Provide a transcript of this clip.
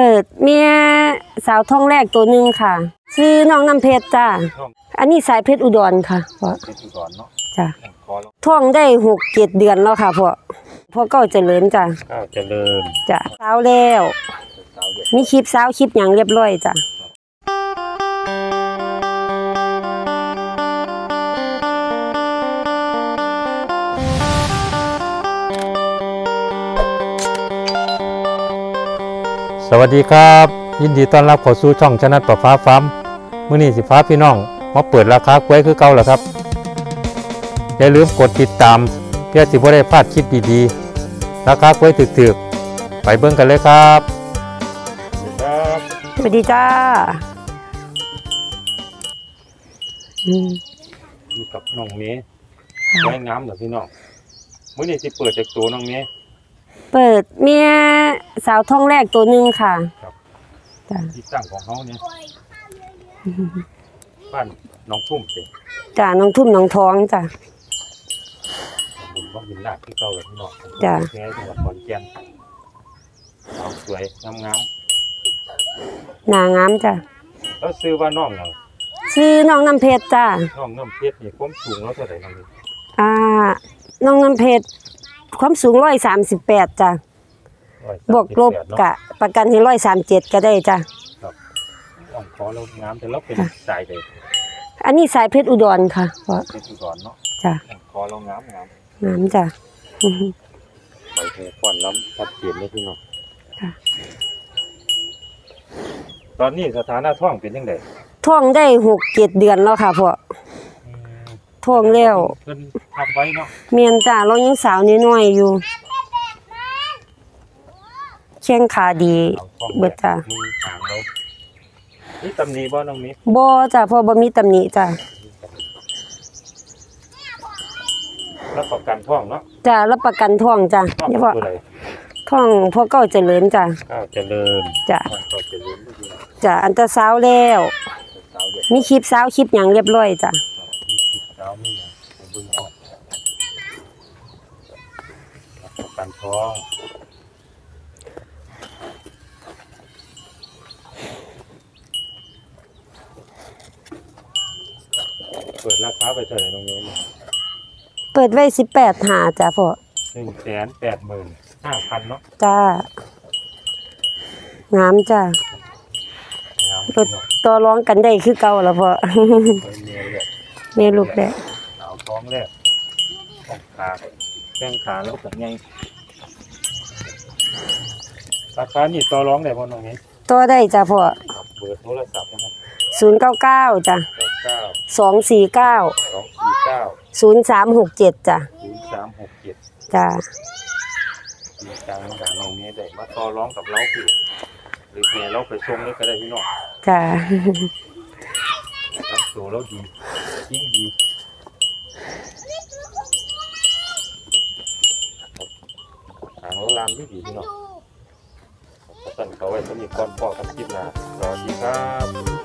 เปิดเมียสาวท้องแรกตัวหนึ่งค่ะชื่อน้องน้ำเพชรจ้าท้องอันนี้สายเพชรอุดรค่ะพ่อเป็นอุดรเนาะจ้าขอแล้วท้องได้หกเจ็ดเดือนแล้วค่ะพ่อพ่อเก้าเจริญจ้าก้าวเจริญจ้าสาวแล้วสาวเด็กมีคลิปสาวคลิปอย่างเรียบร้อยจ้า สวัสดีครับ ยินดีต้อนรับเข้าสู่ช่องชนะต่อฟ้าฟ้ามื้อนี้สิฟ้าพี่น้องมาเปิดราคากล้วยคือเก่าแล้วครับ อย่าลืมกดติดตาม เพื่อสิบ่ได้พลาดคลิปดีๆ ราคากล้วยถึกๆ ไปเบิ่งกันเลยครับครับสวัสดีจ้าอืมอยู่กับน้องเมย์ไว้งามเหรอพี่น้องมื้อนี้สิเปิดจากตัวน้องเมย์ เปิดเมียสาวท้องแรกตัวหนึ่งค่ะครับจ้าที่ตั้งของเฮาเนี่ยบ้านน้องทุ่มสิจ้าน้องทุ่มน้องท้องจ้าบุญบ่หินลาดที่เก่าเลยพี่น้องจ้ะแค่จังหวัดขอนแก่นสาวสวยงามหนางามจ้าๆแล้วซื้อว่าน้องหยังชื่อน้องน้ำเพชรจ้าน้องน้ำเพชรนี่ความสูงแล้วเท่าไหร่น้องนี่อ่าน้องน้ำเพชร ความสูงร้อยสามสิบแปดจ้ะ138บวกลบเนาะกะ ประกันให้ร้อยสามเจ็ดก็ได้จ้ะต้องขอเรางามแต่เราเป็นสายเด็กอันนี้สายเพชรอุดรค่ะพ่อเป็นที่ก่อนเนาะจ้ะต้องขอเรางามงามงามจ้ะอือฮึไปหูก่อนล้ำชัดเจนเลยพี่น้องค่ะตอนนี้สถานะท้องเป็นยังไงท่องได้หกเจ็ดเดือนแล้วค่ะพ่อท่องแล้วเพิ่น ทำไว้เนาะเมียนจ้ะเรายังสาวน้อยๆอยู่แข้งขาดีเอาท้องเบิดจ้ะมือหางเรานี่ตำหนีบ่น้องมีบ่จ้ะพ่อบ่มีตำหนิจ้ะรับประกันท้องเนาะจ้ะรับประกันท่องจ้ะท้องเฉเป็นพาะตัวไหนท่องพ่อเก้าเจริญจ้ะก้าวเจริญจ้ะท้องก้าวเจริญไม่ดีนะจ้ะอันตราสาวด์แล้ว สาวเด็กมีคลิปสาวคลิปอย่างเรียบร้อยจ้ะมีจิตสาวไม่ยังผมเบิ่งออกรับ ประกันท้องเปิดราคาไปเท่าไหร่ตรงนี้เปิดไว้สิบแปดหาจ้ะพ่อหนึ่งแสนแปดหมื่นห้าพันเนาะจ้างามจ้ะงามรถต่อร้องกันได้คือเก่าแล้วพ่อ เป็นเมียเลยแม่ลูกแหละสาวท้องแรกออกขา แข้งขาแล้วก็ไงราคานี่ต่อร้องได้บ่น้องนี้ต่อได้จ้ะพ่อครับเบอร์โทรศัพท์นะครับศูนย์เก้าเก้าจ้ะเก้าสองสี่เก้าสองสี่เก้าศูนย์สามหกเจ็ดจ้ะศูนย์สามหกเจ็ดจ้ะมีการหาน้องนี้ได้มาต่อร้องกับเราคือหรือแม่เราไปส่งเลยก็ได้พี่น้องจ้ะน้ำตัวเราดียิ่งดีหางเราลามที่ดีพี่น้องสั่นเขาไว้สำหรับก่อนพ่อกับคลิปหนะสวัสดีครับ